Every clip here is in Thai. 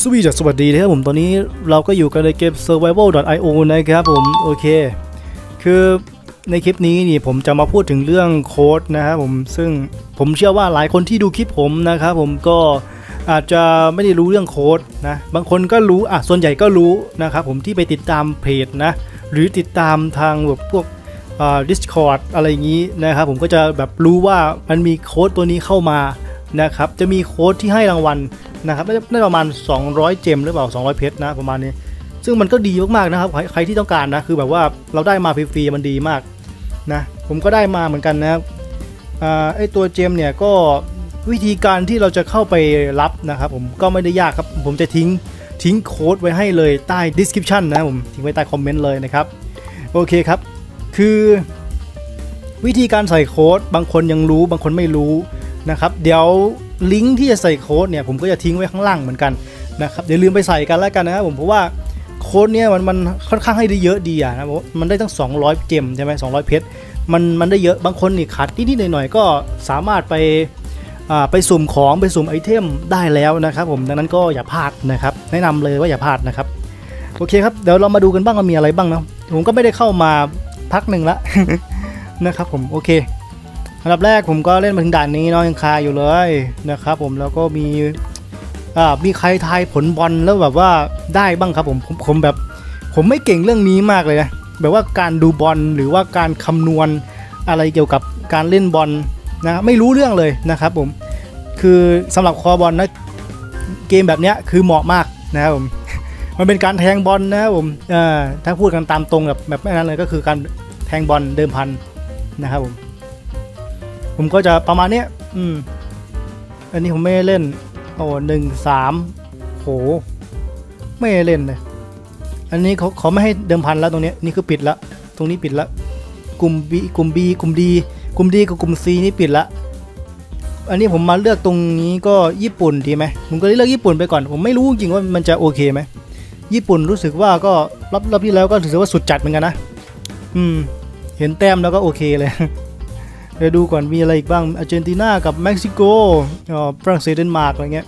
สวีดัสสวัสดีนะครับผมตอนนี้เราก็อยู่กันในเกม survival.io นะครับผมโอเค คือในคลิปนี้นี่ผมจะมาพูดถึงเรื่องโค้ดนะครับผมซึ่งผมเชื่อว่าหลายคนที่ดูคลิปผมนะครับผมก็อาจจะไม่ได้รู้เรื่องโค้ดนะบางคนก็รู้อะส่วนใหญ่ก็รู้นะครับผมที่ไปติดตามเพจนะหรือติดตามทางแบบพวกอ่า Discord อะไรอย่างนี้นะครับผมก็จะแบบรู้ว่ามันมีโค้ดตัวนี้เข้ามา นะครับจะมีโค้ดที่ให้รางวัลนะครับได้ได้ประมาณ 200 เจมหรือเปล่า 200 เพชรนะประมาณนี้ ซึ่งมันก็ดีมากๆนะครับ ใครที่ต้องการนะคือแบบว่าเราได้มาฟรีๆมันดีมากนะผมก็ได้มาเหมือนกันนะครับอ่าไอตัวเจมเนี่ยก็วิธีการที่เราจะเข้าไปรับนะครับผมก็ไม่ได้ยากครับผมจะทิ้งทิ้งโค้ดไว้ให้เลยใต้ description นะผมทิ้งไว้ใต้คอมเมนต์เลยนะครับโอเคครับ คือวิธีการใส่โค้ดบางคนยังรู้บางคนไม่รู้ นะครับเดี๋ยวลิงก์ที่จะใส่โค้ดเนี่ยผมก็จะทิ้งไว้ข้างล่างเหมือนกันนะครับอย่าลืมไปใส่กันแล้วกันนะครับผมเพราะว่าโค้ดเนี่ยมันมันค่อนข้างให้ได้เยอะดีอะนะมันได้ตั้ง 200 เจมใช่ไหม200เพชรมันมันได้เยอะบางคนนี่ขาดนิดๆหน่อยๆก็สามารถไปไปสุ่มของไปสุ่มไอเทมได้แล้วนะครับผมดังนั้นก็อย่าพลาดนะครับแนะนำเลยว่าอย่าพลาดนะครับโอเคครับเดี๋ยวเรามาดูกันบ้างว่ามีอะไรบ้างนะผมก็ไม่ได้เข้ามาพักหนึ่งละนะครับผมโอเค อันดับแรกผมก็เล่นมาถึงด่านนี้เนาะยังคาอยู่เลยนะครับผมแล้วก็มีอ่ามีใครทายผลบอลแล้วแบบว่าได้บ้างครับผมผมผมแบบ ผมไม่เก่งเรื่องนี้มากเลยนะแบบว่าการดูบอลหรือว่าการคำนวณอะไรเกี่ยวกับการเล่นบอลนะไม่รู้เรื่องเลยนะครับผมคือสำหรับคอบอลนะเกมแบบนี้คือเหมาะมากนะครับผมมันเป็นการแทงบอลนะครับผมถ้าพูดกันตามตรงแบบแบบนั้นเลยก็คือการแทงบอลเดิมพันนะครับผม ผมก็จะประมาณเนี้ย อืม อันนี้ผมไม่เล่น โอ้หนึ่งสามโห ไม่เล่นเลย อันนี้เขาเขาไม่ให้เดิมพันแล้วตรงนี้ นี่คือปิดละ ตรงนี้ปิดละ กลุ่ม B กลุ่ม B กลุ่ม D กลุ่ม D กับกลุ่ม C นี่ปิดละ อันนี้ผมมาเลือกตรงนี้ก็ญี่ปุ่นดีไหม ผมก็เลือกญี่ปุ่นไปก่อน ผมไม่รู้จริงว่ามันจะโอเคไหม ญี่ปุ่นรู้สึกว่าก็รับรับที่แล้วก็ถือว่าสุดจัดเหมือนกันนะ อืม เห็นแต้มแล้วก็โอเคเลย ดี๋ยวดูก่อนมีอะไรอีกบ้างอาร์เจนตินากับเม็กซิโกอ่อฝรั่งเศสเดนมาร์กอะไรเงี้ย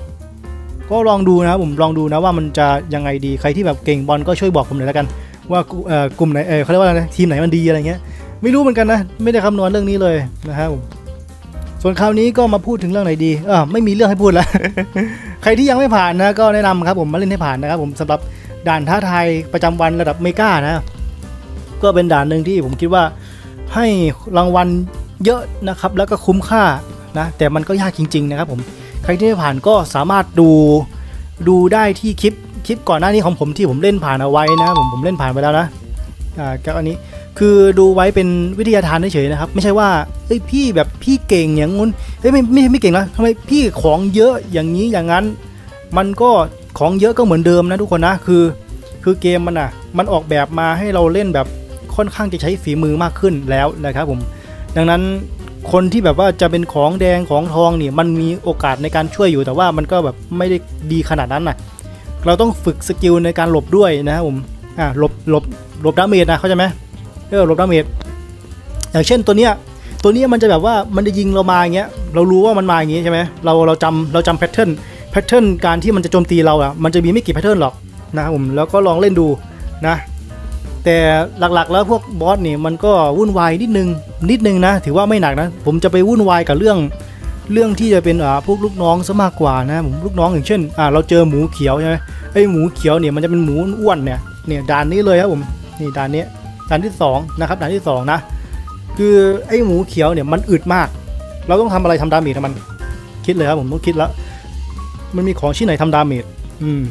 ก็ลองดูนะครับผมลองดูนะว่ามันจะยังไงดีใครที่แบบเก่งบอลก็ช่วยบอกผมหน่อยแล้วกัน ว่ากูเอ่อกลุ่มไหนเออเขาเรียกว่าอะไรนะทีมไหนมันดีอะไรเงี้ยไม่รู้เหมือนกันนะไม่ได้คำนวณเรื่องนี้เลยนะครับผมส่วนคราวนี้ก็มาพูดถึงเรื่องไหนดีเออไม่มีเรื่องให้พูดแล้ว ใครที่ยังไม่ผ่านนะก็แนะนำครับผมมาเล่นให้ผ่านนะครับผมสำหรับด่านท้าทายประจำวันระดับเมกานะ ก็เป็นด่านหนึ่งที่ผมคิดว่าให้รางวัล เยอะนะครับแล้วก็คุ้มค่านะแต่มันก็ยากจริง ๆ นะครับผมใครที่ไม่ผ่านก็สามารถดูดูได้ที่คลิปคลิปก่อนหน้านี้ของผมที่ผมเล่นผ่านเอาไว้นะผมผมเล่นผ่านไปแล้วนะอ่ากับอันนี้คือดูไว้เป็นวิทยาทานเฉยๆนะครับ ไม่ใช่ว่าเอ้ยพี่แบบพี่เก่งอย่างงู้นเอ้ยไม่ไม่ไม่เก่งนะทำไมพี่ของเยอะอย่างนี้อย่างนั้น มันก็ของเยอะก็เหมือนเดิมนะทุกคนนะคือ คือเกมมันอะมันออกแบบมาให้เราเล่นแบบค่อนข้างจะใช้ฝีมือมากขึ้นแล้วนะครับผม ดังนั้นคนที่แบบว่าจะเป็นของแดงของทองเนี่ยมันมีโอกาสในการช่วยอยู่แต่ว่ามันก็แบบไม่ได้ดีขนาดนั้นนะเราต้องฝึก skill ในการหลบด้วยนะครับผมอ่าหลบหลบหลบ damage นะเข้าใจไหมเออหลบ damage อย่างเช่นตัวเนี้ยตัวเนี้ยมันจะแบบว่ามันจะยิงเรามาอย่างเงี้ยเรารู้ว่ามันมาอย่างงี้ใช่ไหมเราเราจำเราจำ pattern pattern การที่มันจะโจมตีเราอะมันจะมีไม่กี่ pattern หรอกนะครับผมแล้วก็ลองเล่นดูนะ แต่หลักๆ แล้วพวก boss นี่มันก็วุ่นวายนิดนึงนิดนึงนะ ถือว่าไม่หนักนะ ผมจะไปวุ่นวายกับเรื่องเรื่องที่จะเป็นอ่าพวกลูกน้องซะมากกว่านะผมลูกน้องอย่างเช่นอ่าเราเจอหมูเขียวใช่ไหมไอหมูเขียวเนี่ยมันจะเป็นหมูอ้วนเนี่ยเนี่ยด่านนี้เลยครับผมนี่ด่านนี้ด่านที่สองนะครับด่านที่สองนะคือไอหมูเขียวเนี่ยมันอึดมาก เราต้องทำอะไรทำ damage มันคิดเลยครับผมต้องคิดแล้ว มันมีของชิ้นไหนทำ damage อืม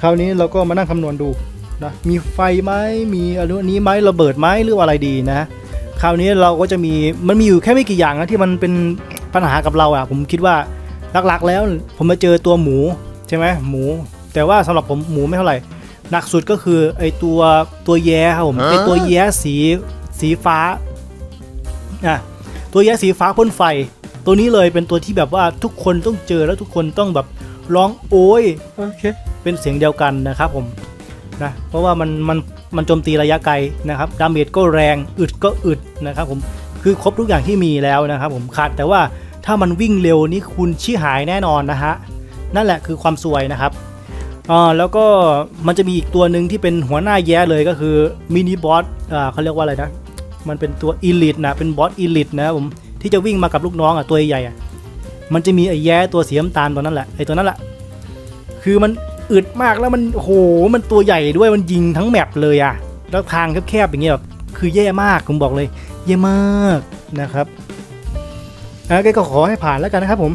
คราวนี้เราก็มานั่งคำนวณดู นะมีไฟไหมมีอะไรนี้ไหมระเบิดไหมหรือว่าอะไรดีนะคราวนี้เราก็จะมีมันมีอยู่แค่ไม่กี่อย่างนะที่มันเป็นปัญหากับเราอะผมคิดว่าหลักๆ แล้วผมมาเจอตัวหมูใช่ไหมหมู แต่ว่าสำหรับผมหมูไม่เท่าไหร่หนักสุดก็คือไอตัวตัวแย้ครับผมไอตัวแย้สีสีฟ้าอะตัวแย้สีฟ้าพ่นไฟ ตัวนี้เลยเป็นตัวที่แบบว่าทุกคนต้องเจอแล้วทุกคนต้องแบบร้องโอยโอเคเป็นเสียงเดียวกันนะครับผม นะเพราะว่ามันมันมันโจมตีระยะไกลนะครับ damage ก็แรงอึดก็อึดนะครับผมคือครบทุกอย่างที่มีแล้วนะครับผมขาดแต่ว่าถ้ามันวิ่งเร็วนี่คุณชิบหายแน่นอนนะฮะนั่นแหละคือความซวยนะครับอ่าแล้วก็มันจะมีอีกตัวหนึ่งที่เป็นหัวหน้าแย้เลยก็คือ mini boss อ่าเขาเรียกว่าอะไรนะมันเป็นตัว elite นะเป็น boss elite นะครับผมที่จะวิ่งมากับลูกน้องอะตัวใหญ่อะมันจะมีไอ้แย้ตัวสีน้ำตาลตัวนั้นแหละไอ้ตัวนั้นแหละคือมัน อึดมากแล้วมันโหมันตัวใหญ่ด้วยมันยิงทั้งแมปเลยอะแล้วทางแคบๆอย่างเงี้ยแบบคือแย่มากผมบอกเลย แย่มากนะครับอะก็ขอให้ผ่านแล้วกันนะครับผม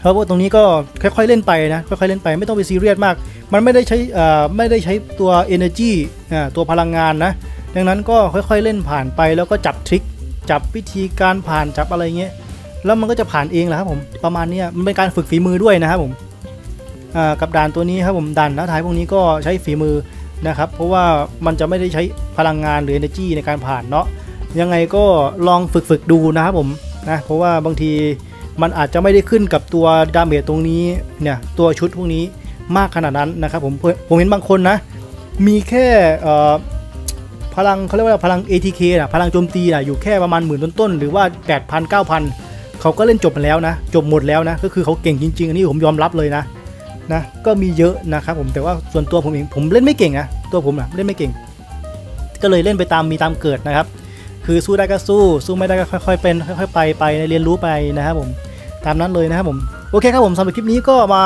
เพราะว่าตรงนี้ก็ค่อยๆเล่นไปนะค่อยๆเล่นไปไม่ต้องไปซีเรียสมาก มันไม่ได้ใช้อ่าไม่ได้ใช้ตัว energy อ่าตัวพลังงานนะ ดังนั้นก็ค่อยๆเล่นผ่านไปแล้วก็จับทริคจับวิธีการผ่านจับอะไรเงี้ยแล้วมันก็จะผ่านเองแหละครับผมประมาณนี้มันเป็นการฝึกฝีมือด้วยนะครับผม กับด่านตัวนี้ครับผมด่านท้าทายพวกนี้ก็ใช้ฝีมือนะครับ เพราะว่ามันจะไม่ได้ใช้พลังงานหรือ energy ในการผ่านเนาะยังไงก็ลองฝึกฝึกดูนะครับผมนะเพราะว่าบางทีมันอาจจะไม่ได้ขึ้นกับตัวดาเมจตรงนี้เนี่ยตัวชุดพวกนี้มากขนาดนั้นนะครับผมผมเห็นบางคนนะ มีแค่พลังเขาเรียกว่าพลัง ATK นะพลังโจมตีนะอยู่แค่ประมาณหมื่นต้นๆหรือว่า 8,000 9,000เขาก็เล่นจบไปแล้วนะ จบหมดแล้วนะ ก็คือเขาเก่งจริงๆ อันนี้ผมยอมรับเลยนะ นะก็มีเยอะนะครับผมแต่ว่าส่วนตัวผมเองผมเล่นไม่เก่งนะตัวผมนะเล่นไม่เก่ง ก็เลยเล่นไปตามมีตามเกิดนะครับ คือสู้ได้ก็สู้ สู้ไม่ได้ก็ค่อยๆเป็นค่อยๆไปไปเรียนรู้ไปนะครับผมตามนั้นเลยนะครับผมโอเคครับผมสำหรับคลิปนี้ก็มา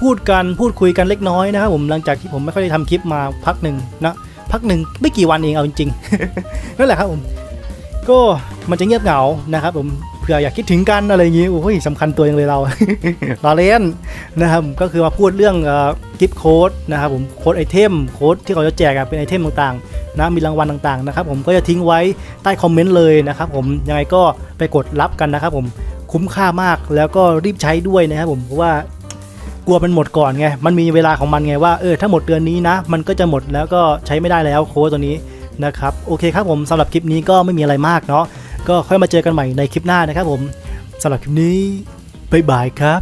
พูดกันพูดคุยกันเล็กน้อยนะครับผมหลังจากที่ผมไม่ค่อยได้ทำคลิปมาพักหนึ่งนะพักหนึ่งไม่กี่วันเองเอาจริงๆนั่นแหละครับผมก็มันจะเงียบเหงานะครับผม เผื่ออยากคิดถึงกันอะไรอย่างงี้โอ้ยสำคัญตัวเองเลยเราเราเล่นนะครับก็คือมาพูดเรื่อง gift code นะครับผม code item code ที่เขาจะแจกเป็น item ต่างๆนะมีรางวัลต่างๆนะครับผมก็จะทิ้งไว้ใต้ comment เลยนะครับผมยังไงก็ไปกดรับกันนะครับผมคุ้มค่ามากแล้วก็รีบใช้ด้วยนะครับผมเพราะว่ากลัวมันหมดก่อนไง มันมีเวลาของมันไงว่าเออถ้าหมดเดือนนี้นะ มันก็จะหมดแล้วก็ใช้ไม่ได้แล้วโค้ดตัวนี้นะครับ โอเคครับผมสำหรับคลิปนี้ก็ไม่มีอะไรมากเนาะ ก็ค่อยมาเจอกันใหม่ในคลิปหน้านะครับผมสำหรับคลิปนี้บ๊ายบายครับ